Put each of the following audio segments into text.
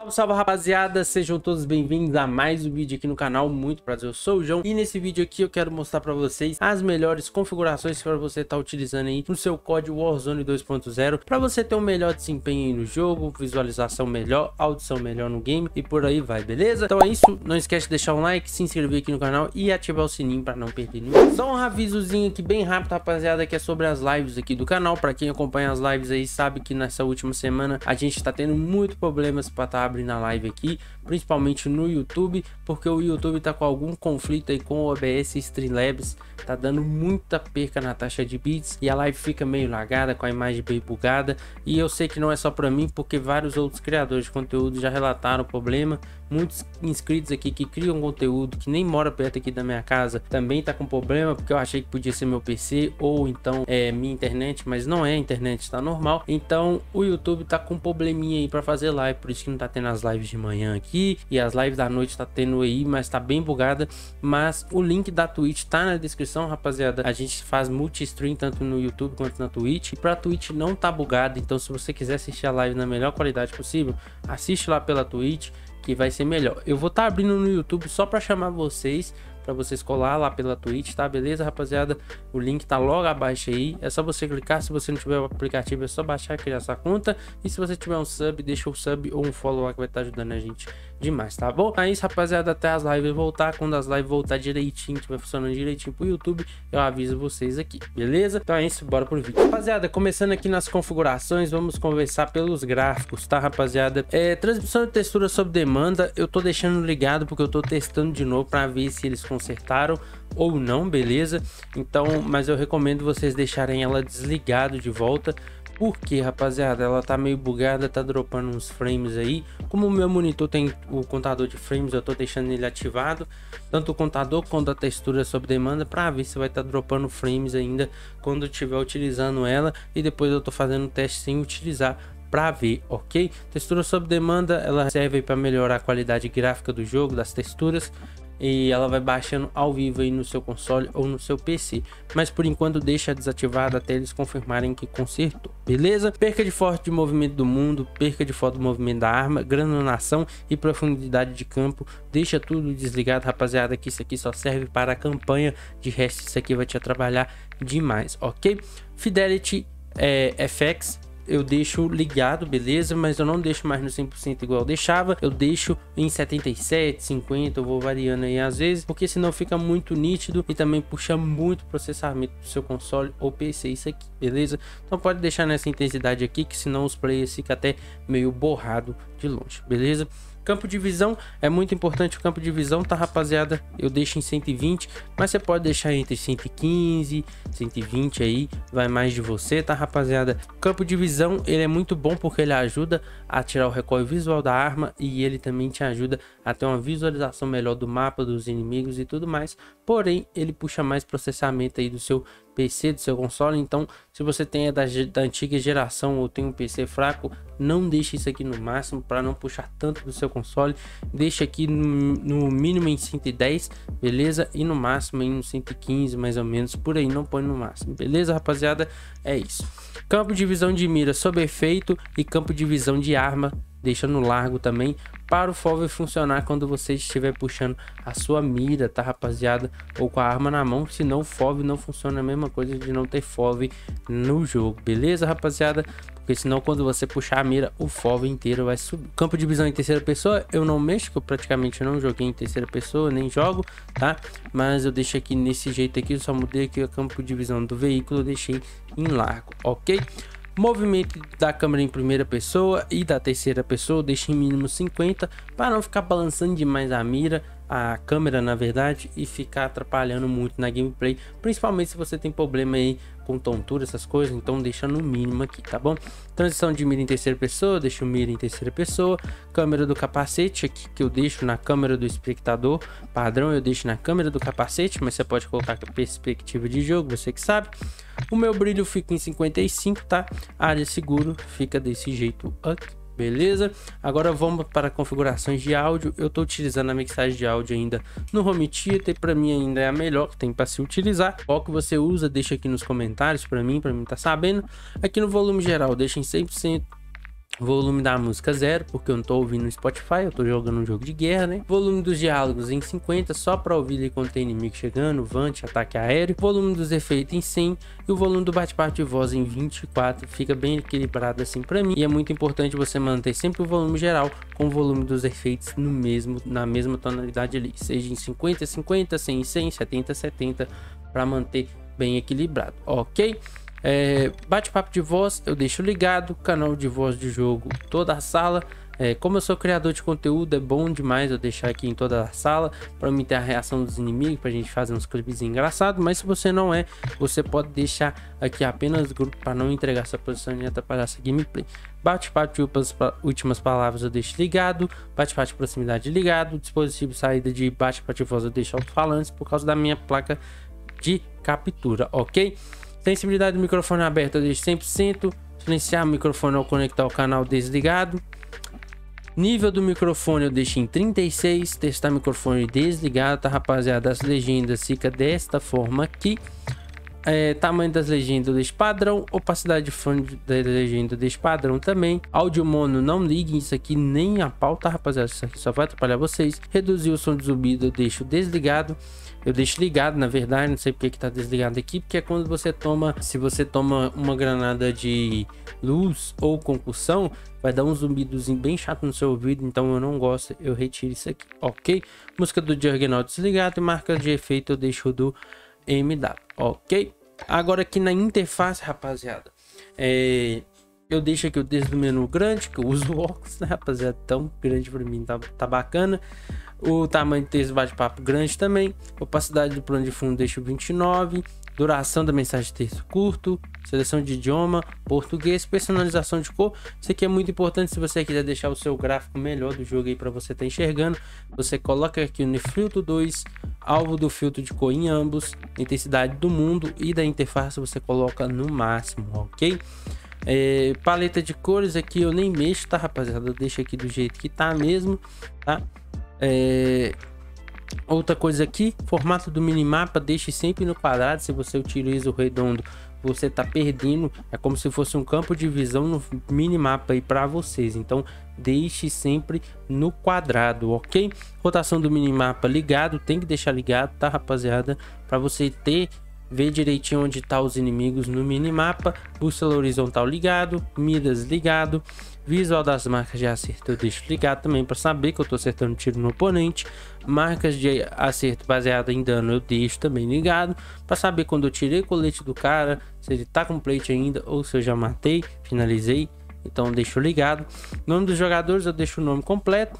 Salve, salve rapaziada, sejam todos bem-vindos a mais um vídeo aqui no canal, muito prazer, eu sou o João. E nesse vídeo aqui eu quero mostrar para vocês as melhores configurações para você estar tá utilizando aí no seu código Warzone 2.0 para você ter um melhor desempenho no jogo, visualização melhor, audição melhor no game e por aí vai, beleza? Então é isso, não esquece de deixar um like, se inscrever aqui no canal e ativar o sininho para não perder nenhum. Só um avisozinho aqui bem rápido rapaziada, que é sobre as lives aqui do canal, para quem acompanha as lives aí sabe que nessa última semana a gente está tendo muito problemas para estar tá abre na live aqui, principalmente no YouTube, porque o YouTube tá com algum conflito aí com o OBS Streamlabs, tá dando muita perca na taxa de bits e a live fica meio lagada, com a imagem bem bugada, e eu sei que não é só para mim, porque vários outros criadores de conteúdo já relataram o problema, muitos inscritos aqui que criam conteúdo que nem mora perto aqui da minha casa também tá com problema porque eu achei que podia ser meu PC ou então é minha internet, mas não é a internet, tá normal. Então o YouTube tá com probleminha aí para fazer live, por isso que não tá tendo as lives de manhã aqui e as lives da noite tá tendo aí, mas tá bem bugada. Mas o link da Twitch tá na descrição, rapaziada. A gente faz multi-stream tanto no YouTube quanto na Twitch. E pra Twitch não tá bugada, então se você quiser assistir a live na melhor qualidade possível, assiste lá pela Twitch que vai ser melhor. Eu vou estar tá abrindo no YouTube só para chamar vocês para vocês colar lá pela Twitch, tá? Beleza, rapaziada? O link tá logo abaixo aí. É só você clicar. Se você não tiver o aplicativo, é só baixar e criar sua conta. E se você tiver um sub, deixa o sub ou um follow lá que vai estar tá ajudando a gente demais, tá bom? É isso, rapaziada. Até as lives voltar. Quando as lives voltar direitinho, tiver funcionando direitinho pro YouTube, eu aviso vocês aqui, beleza? Então é isso, bora pro vídeo. Rapaziada, começando aqui nas configurações, vamos conversar pelos gráficos, tá, rapaziada? É, transmissão de textura sob demanda, eu tô deixando ligado porque eu tô testando de novo para ver se eles consertaram ou não, beleza? Então, mas eu recomendo vocês deixarem ela desligado de volta porque, rapaziada, ela tá meio bugada, tá dropando uns frames aí. Como o meu monitor tem o contador de frames, eu tô deixando ele ativado. Tanto o contador quanto a textura sob demanda para ver se vai estar tá dropando frames ainda quando estiver utilizando ela. E depois eu tô fazendo um teste sem utilizar para ver, ok? Textura sob demanda, ela serve para melhorar a qualidade gráfica do jogo, das texturas e ela vai baixando ao vivo aí no seu console ou no seu PC. Mas por enquanto deixa desativada até eles confirmarem que consertou, beleza? Perca de força de movimento do mundo, perca de foto do movimento da arma, granulação e profundidade de campo, deixa tudo desligado, rapaziada, que isso aqui só serve para a campanha, de resto isso aqui vai te atrapalhar demais, ok? Fidelity é, FX eu deixo ligado, beleza? Mas eu não deixo mais no 100% igual eu deixava. Eu deixo em 77, 50, eu vou variando aí às vezes, porque senão fica muito nítido e também puxa muito processamento do seu console ou PC isso aqui, beleza? Então pode deixar nessa intensidade aqui, que senão os players ficam até meio borrado de longe, beleza? Campo de visão é muito importante o campo de visão, tá rapaziada? Eu deixo em 120, mas você pode deixar entre 115, 120 aí, vai mais de você, tá rapaziada? Campo de visão, ele é muito bom porque ele ajuda a tirar o recoil visual da arma e ele também te ajuda a ter uma visualização melhor do mapa, dos inimigos e tudo mais. Porém, ele puxa mais processamento aí do seu PC, do seu console. Então, se você tem a da, da antiga geração ou tem um PC fraco, não deixe isso aqui no máximo para não puxar tanto do seu console. Deixa aqui no, no, mínimo em 110, beleza? E no máximo em 115, mais ou menos, por aí, não põe no máximo, beleza, rapaziada? É isso. Campo de visão de mira sob efeito e campo de visão de arma deixando largo também para o FOV funcionar quando você estiver puxando a sua mira, tá rapaziada? Ou com a arma na mão, senão o FOV não funciona a mesma coisa de não ter FOV no jogo, beleza rapaziada? Porque senão quando você puxar a mira, o FOV inteiro vai subir. Campo de visão em terceira pessoa, eu não mexo, eu praticamente não joguei em terceira pessoa, nem jogo, tá? Mas eu deixo aqui nesse jeito aqui, eu só mudei aqui o campo de visão do veículo, deixei em largo, ok? Movimento da câmera em primeira pessoa e da terceira pessoa deixe em mínimo 50 para não ficar balançando demais a mira, a câmera na verdade e ficar atrapalhando muito na gameplay, principalmente se você tem problema aí com tontura, essas coisas, então deixa no mínimo aqui, tá bom? Transição de mira em terceira pessoa, deixa o mira em terceira pessoa, câmera do capacete aqui que eu deixo na câmera do espectador, padrão eu deixo na câmera do capacete, mas você pode colocar perspectiva de jogo, você que sabe. O meu brilho fica em 55, tá? área seguro fica desse jeito aqui. Beleza? Agora vamos para configurações de áudio. Eu estou utilizando a mixagem de áudio ainda no Home Theater. Para mim ainda é a melhor que tem para se utilizar. Qual que você usa, deixa aqui nos comentários para mim, para mim tá sabendo. Aqui no volume geral, deixa em 100% Volume da música zero, porque eu não tô ouvindo no Spotify, eu tô jogando um jogo de guerra, né? Volume dos diálogos em 50, só pra ouvir ali quando tem inimigo chegando, vante, ataque aéreo. Volume dos efeitos em 100 e o volume do bate-papo de voz em 24. Fica bem equilibrado assim pra mim. E é muito importante você manter sempre o volume geral com o volume dos efeitos no mesmo, na mesma tonalidade ali. Seja em 50, 50, 100, 100, 70, 70, para manter bem equilibrado, ok? É, Bate-papo de voz eu deixo ligado, canal de voz de jogo toda a sala. É, como eu sou criador de conteúdo, é bom demais eu deixar aqui em toda a sala para mim ter a reação dos inimigos, para a gente fazer uns clipes engraçados. Mas se você não é, você pode deixar aqui apenas grupo para não entregar sua posição e atrapalhar essa gameplay. Bate-papo últimas palavras eu deixo ligado, bate-papo de proximidade ligado, dispositivo saída de bate-papo de voz eu deixo alto-falantes por causa da minha placa de captura, ok? Sensibilidade do microfone aberto eu deixo 100%. Silenciar o microfone ao conectar o canal desligado. Nível do microfone eu deixo em 36. Testar microfone desligado, tá rapaziada? As legendas fica desta forma aqui. É, tamanho das legendas deixo padrão. Opacidade de fone da legenda deixo padrão também. Áudio mono não liguem isso aqui nem a pauta, rapaziada. Isso aqui só vai atrapalhar vocês. Reduzir o som de zumbido eu deixo desligado. Eu deixo ligado, na verdade, não sei porque que tá desligado aqui, porque é quando você toma, se você toma uma granada de luz ou concussão, vai dar um zumbidozinho bem chato no seu ouvido, então eu não gosto, eu retiro isso aqui, ok? Música do Juggernaut desligado e marca de efeito eu deixo do MW, ok? Agora aqui na interface, rapaziada, é, eu deixo aqui o dedo do menu grande, que eu uso óculos, né, rapaziada? Tão grande para mim, tá, tá bacana. O tamanho de texto bate-papo grande também. Opacidade do plano de fundo deixo 29. Duração da mensagem de texto curto. Seleção de idioma, português, personalização de cor. Isso aqui é muito importante se você quiser deixar o seu gráfico melhor do jogo aí para você estar tá enxergando. Você coloca aqui no filtro 2, alvo do filtro de cor em ambos, intensidade do mundo e da interface você coloca no máximo, ok? É, paleta de cores aqui eu nem mexo, tá rapaziada? Eu deixo aqui do jeito que tá mesmo, tá? É... Outra coisa aqui, formato do minimapa, deixe sempre no quadrado. Se você utiliza o redondo, você está perdendo. É como se fosse um campo de visão no minimapa aí para vocês. Então, deixe sempre no quadrado, ok? Rotação do minimapa ligado, tem que deixar ligado, tá, rapaziada? Para você ter ver direitinho onde tá os inimigos no minimapa, bússola horizontal ligado, miras ligado, visual das marcas de acerto eu deixo ligado também para saber que eu tô acertando tiro no oponente, marcas de acerto baseado em dano eu deixo também ligado para saber quando eu tirei o colete do cara, se ele tá com plate ainda ou se eu já matei, finalizei, então deixo ligado. Nome dos jogadores eu deixo o nome completo,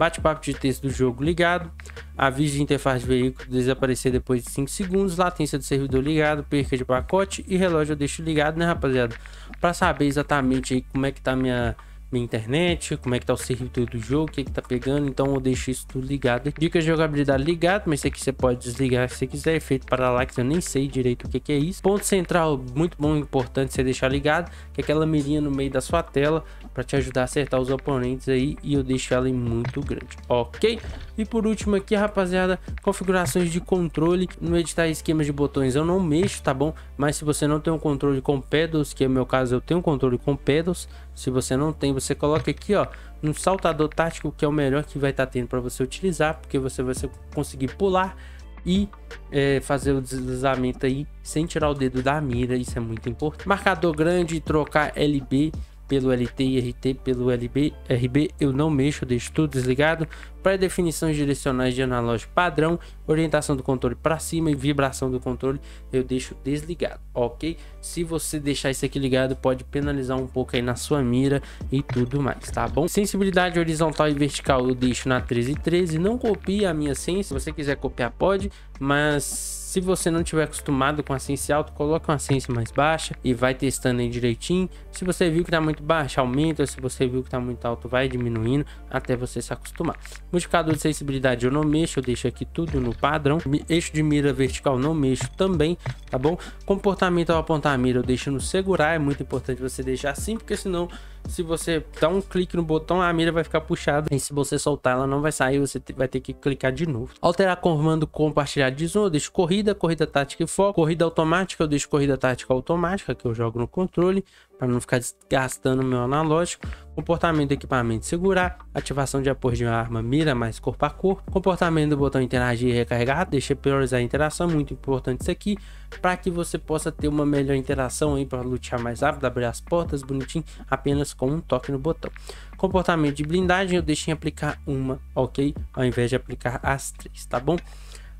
bate-papo de texto do jogo ligado, aviso de interface de veículo desaparecer depois de 5 segundos, latência do servidor ligado, perca de pacote e relógio eu deixo ligado, né, rapaziada? Para saber exatamente como é que tá minha minha internet, como é que tá o servidor do jogo, o que que tá pegando, então eu deixo isso tudo ligado. Dicas de jogabilidade ligado, mas isso aqui você pode desligar se quiser, efeito parallax, eu nem sei direito o que que é isso. Ponto central, muito bom, importante você deixar ligado, que é aquela mirinha no meio da sua tela, para te ajudar a acertar os oponentes aí e eu deixo ela em muito grande, ok? E por último aqui, rapaziada, configurações de controle, no editar esquemas de botões eu não mexo, tá bom? Mas se você não tem um controle com pedals, que é meu caso, eu tenho um controle com pedals, se você não tem, você coloca aqui, ó, um saltador tático, que é o melhor que vai estar tá tendo para você utilizar, porque você vai conseguir pular e é, fazer o deslizamento aí sem tirar o dedo da mira, isso é muito importante. Marcador grande, trocar LB pelo LT e RT pelo LB, RB eu não mexo, deixo tudo desligado. Pré-definições direcionais de analógico padrão, orientação do controle para cima e vibração do controle eu deixo desligado, ok? Se você deixar isso aqui ligado, pode penalizar um pouco aí na sua mira e tudo mais, tá bom? Sensibilidade horizontal e vertical eu deixo na 1313, não copie a minha senha, se você quiser copiar pode, mas se você não tiver acostumado com a sense alto, coloca uma sense mais baixa e vai testando aí direitinho. Se você viu que tá muito baixa, aumenta. Se você viu que tá muito alto, vai diminuindo até você se acostumar. Modificador de sensibilidade eu não mexo, eu deixo aqui tudo no padrão. Eixo de mira vertical não mexo também, tá bom? Comportamento ao apontar a mira eu deixo no segurar, é muito importante você deixar assim, porque senão se você dá um clique no botão, a mira vai ficar puxada. E se você soltar, ela não vai sair, você vai ter que clicar de novo. Alterar comando compartilhar de zoom, eu deixo corrida, corrida tática e foco. Corrida automática, eu deixo corrida tática automática, que eu jogo no controle. Para não ficar gastando o meu analógico. Comportamento do equipamento segurar, ativação de apoio de uma arma mira mais corpo a corpo, comportamento do botão interagir e recarregar, deixa priorizar a interação, muito importante isso aqui, para que você possa ter uma melhor interação aí para lutear mais rápido, abrir as portas bonitinho, apenas com um toque no botão. Comportamento de blindagem eu deixei aplicar uma, ok? Ao invés de aplicar as três, tá bom?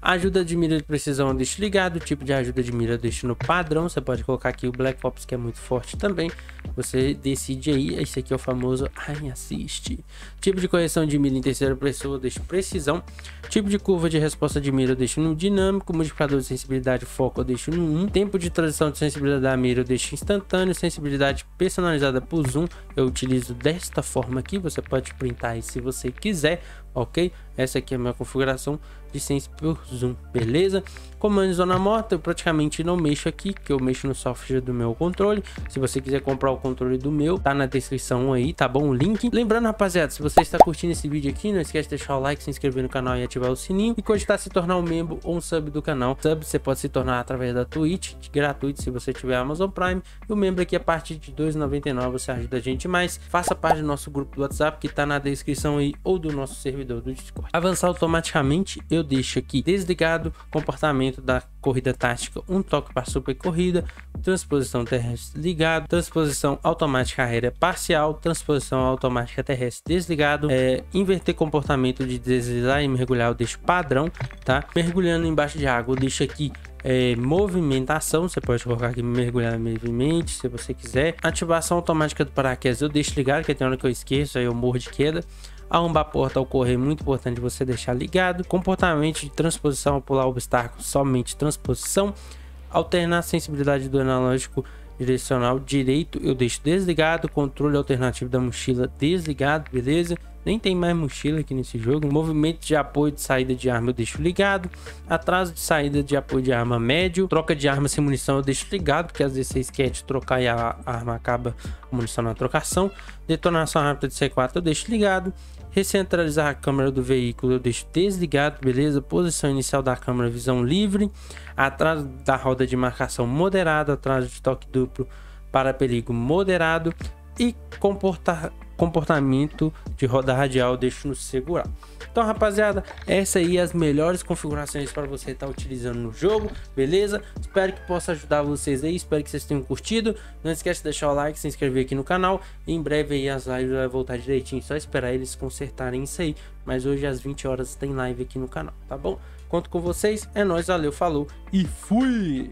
Ajuda de mira de precisão eu deixo ligado, o tipo de ajuda de mira eu deixo no padrão, você pode colocar aqui o Black Ops que é muito forte também, você decide aí, esse aqui é o famoso Ai assiste. Tipo de correção de mira em terceira pessoa eu deixo precisão, tipo de curva de resposta de mira eu deixo no dinâmico, modificador de sensibilidade foco eu deixo no 1, tempo de transição de sensibilidade da mira eu deixo instantâneo, sensibilidade personalizada por zoom eu utilizo desta forma aqui, você pode printar aí se você quiser, ok? Essa aqui é a minha configuração Sense por Zoom, beleza? Comando zona morta, eu praticamente não mexo aqui, que eu mexo no software do meu controle. Se você quiser comprar o controle do meu, tá na descrição aí, tá bom? O link. Lembrando, rapaziada, se você está curtindo esse vídeo aqui, não esquece de deixar o like, se inscrever no canal e ativar o sininho. E cogitar se tornar um membro ou um sub do canal. Sub você pode se tornar através da Twitch, gratuito se você tiver Amazon Prime. E o membro aqui a partir de R$ 2,99 você ajuda a gente mais. Faça parte do nosso grupo do WhatsApp que tá na descrição aí ou do nosso servidor do Discord. Avançar automaticamente, eu deixo aqui desligado comportamento da corrida tática, um toque para super corrida, transposição terrestre ligado, transposição automática aérea parcial, transposição automática terrestre desligado, é, inverter comportamento de deslizar e mergulhar eu deixo padrão, tá? Mergulhando embaixo de água eu deixo aqui é, movimentação, você pode colocar aqui mergulhar movimente se você quiser. Ativação automática do paraquedas eu deixo ligado, que tem hora que eu esqueço, aí eu morro de queda. Arrombar a porta ao correr, muito importante você deixar ligado. Comportamento de transposição ao pular obstáculo, somente transposição. Alternar a sensibilidade do analógico direcional direito, eu deixo desligado. Controle alternativo da mochila desligado, beleza? Nem tem mais mochila aqui nesse jogo. Movimento de apoio de saída de arma eu deixo ligado. Atraso de saída de apoio de arma médio. Troca de arma sem munição eu deixo ligado, porque às vezes você esquece de trocar e a arma acaba a munição na trocação. Detonação rápida de C4 eu deixo ligado. Recentralizar a câmera do veículo eu deixo desligado, beleza? Posição inicial da câmera, visão livre. Atraso da roda de marcação moderado, atraso de toque duplo para perigo moderado. E comportar comportamento de roda radial deixo no segurar. Então, rapaziada, essa aí é as melhores configurações para você estar tá utilizando no jogo, beleza? Espero que possa ajudar vocês aí, espero que vocês tenham curtido. Não esquece de deixar o like, se inscrever aqui no canal. Em breve aí as lives vai voltar direitinho, só esperar eles consertarem isso aí. Mas hoje às 20 horas tem live aqui no canal, tá bom? Conto com vocês, é nóis, valeu, falou e fui!